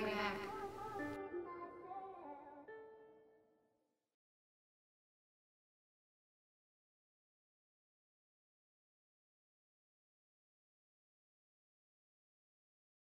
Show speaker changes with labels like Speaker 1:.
Speaker 1: Amen.